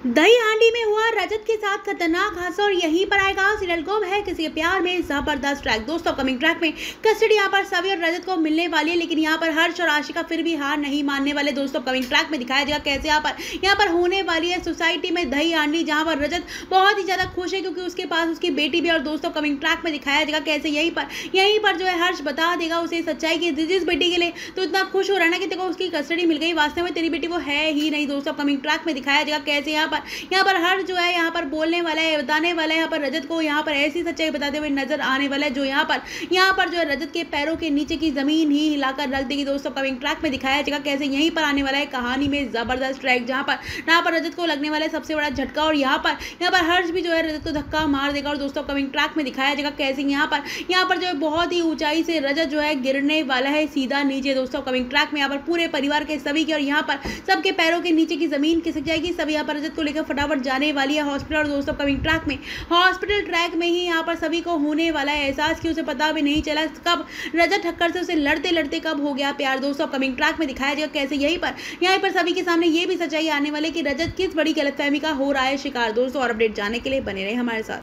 दही हांडी में हुआ रजत के साथ खतरनाक हादसा और यहीं पर आएगा सीरियल गोब है किसी के प्यार में, ज़बरदस्त ट्रैक दोस्तों कमिंग ट्रैक में कस्टडी यहाँ पर सभी और रजत को मिलने वाली है, लेकिन यहाँ पर हर्ष और आशिका फिर भी हार नहीं मानने वाले। दोस्तों कमिंग ट्रैक में दिखाया जाएगा कैसे यहाँ पर यहाँ पर होने वाली है सोसाइटी में दही हांडी, जहाँ पर रजत बहुत ही ज़्यादा खुश है, क्योंकि उसके पास उसकी बेटी भी और दोस्तों कमिंग ट्रैक में दिखाया जाएगा कैसे यहीं पर यहीं पर जो है हर्ष बता देगा उसे सच्चाई की, जिस बेटी के लिए तो इतना खुश हो रहा है ना कि देखो उसकी कस्टडी मिल गई। वास्तव में तेरी बेटी वो है ही नहीं। दोस्तों कमिंग ट्रैक में दिखाया जाएगा कैसे यहाँ पर यहाँ पर हर जो है यहाँ पर बोलने वाला है बताने वाला है यहाँ पर रजत को यहाँ पर ऐसी सच्चाई बताते हुए नज़र आने वाला है जो यहाँ पर यहाँ पर जो है रजत के पैरों के नीचे की ज़मीन ही हिलाकर रख देगी दोस्तों कमिंग ट्रैक में दिखाया जाएगा कैसे यहीं पर आने वाला है कहानी में ज़बरदस्त ट्रैक जहाँ पर यहाँ पर रजत को लगने वाला है सबसे बड़ा झटका और यहाँ पर यहाँ पर हर्ष भी जो है रजत को धक्का मार देगा और दोस्तों कमिंग ट्रैक में दिखाया जाएगा कैसे यहाँ पर यहाँ पर जो है बहुत ही ऊंचाई से रजत जो है गिरने वाला है सीधा नीचे दोस्तों कमिंग ट्रैक में यहाँ पर पूरे परिवार के सभी के और यहाँ पर सबके पैरों के नीचे की ज़मीन खिसक जाएगी सभी यहाँ पर रजत को लेकर फटाफट जाने वाली है हॉस्पिटल और दोस्तों कमिंग ट्रैक में। हॉस्पिटल ट्रैक में ही यहाँ पर सभी को होने वाला है एहसास कि उसे पता भी नहीं चला कब रजत ठक्कर से उसे लड़ते लड़ते कब हो गया प्यार। दोस्तों कमिंग ट्रैक में दिखाया जाएगा कैसे यहीं पर। यहीं पर सभी के सामने ये भी सच्चाई आने वाले कि रजत किस बड़ी गलतफहमी का हो रहा है शिकार। दोस्तों और अपडेट जाने के लिए बने रहे हमारे साथ।